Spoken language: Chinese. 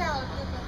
还有这个